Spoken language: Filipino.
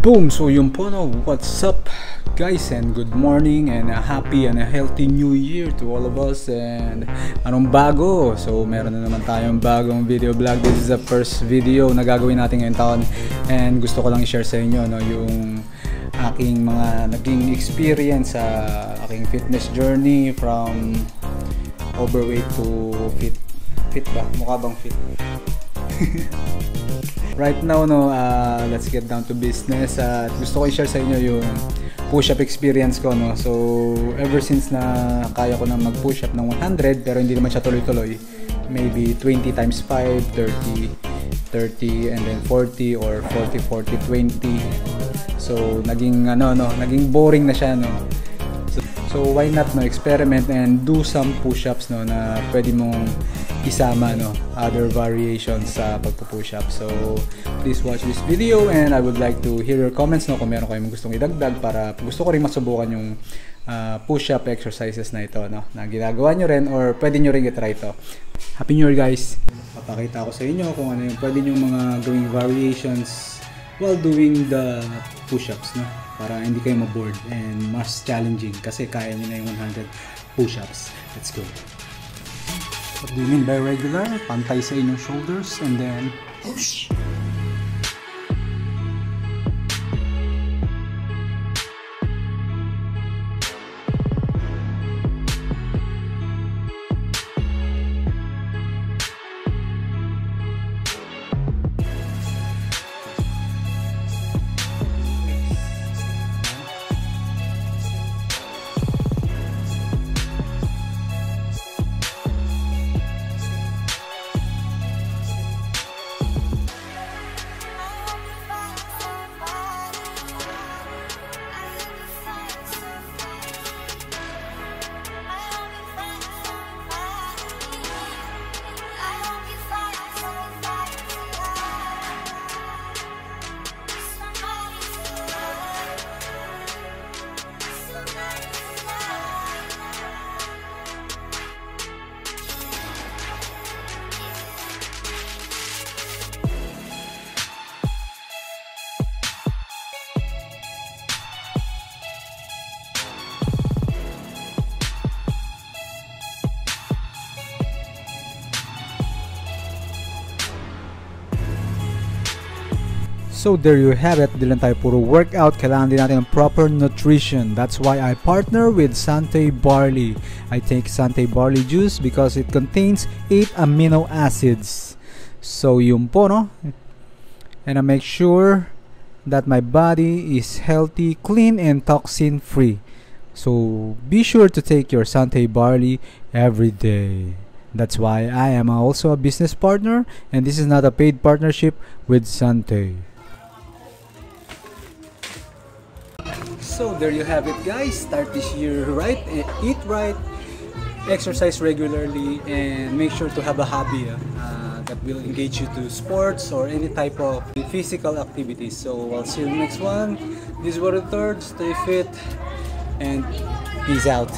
Boom! So yun po no, what's up guys and good morning and a happy and a healthy new year to all of us and anong bago? So meron na naman tayong bagong video vlog. This is the first video na gagawin natin ngayong taon and gusto ko lang i-share sa inyo no, yung aking mga naging experience sa aking fitness journey from overweight to fit. Fit ba? Mukha bang fit? right now no uh, let's get down to business. At uh, gusto ko i-share sa inyo yung push-up experience ko no? So ever since na kaya ko na mag-push up ng 100 pero hindi naman siya tuloy-tuloy. Maybe 20 times 5 30 30 and then 40 or 40 40 20 so naging ano no naging boring na siya no so, why not no experiment and do some push-ups no na pwede mong isama no other variations sa pagpo-push up. So please watch this video and I would like to hear your comments no kung meron kayong gustong idagdag para gusto ko rin masubukan yung uh, push up exercises na ito no na ginagawa nyo rin or pwede nyo rin i-try ito. Happy New Year guys! Papakita ko sa inyo kung ano yung pwede nyo mga gawing variations while doing the push-ups no para hindi kayo ma-bored and mas challenging kasi kaya nyo na yung 100 push-ups. Let's go! What do you mean by regular? Pantay sa inyong shoulders and then push. So there you have it, di tayo puro workout, kailangan din natin ng proper nutrition. That's why I partner with Sante Barley. I take Sante Barley juice because it contains 8 amino acids. So yun po no. And I make sure that my body is healthy, clean, and toxin free. So be sure to take your Sante Barley every day. That's why I am also a business partner and this is not a paid partnership with Sante. So there you have it guys. Start this year right, eh, eat right, exercise regularly, and make sure to have a hobby uh, that will engage you to sports or any type of physical activities. So I'll see you next one. This is what the third. Stay fit and peace out.